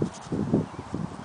よろしくお願いします。